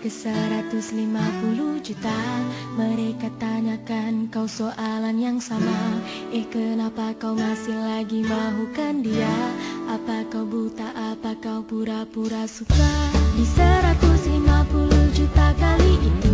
ke 150 juta. Mereka tanyakan kau soalan yang sama. Eh kenapa kau masih lagi mahukan dia? Apa kau buta, apa kau pura-pura suka? Di 150 juta kali itu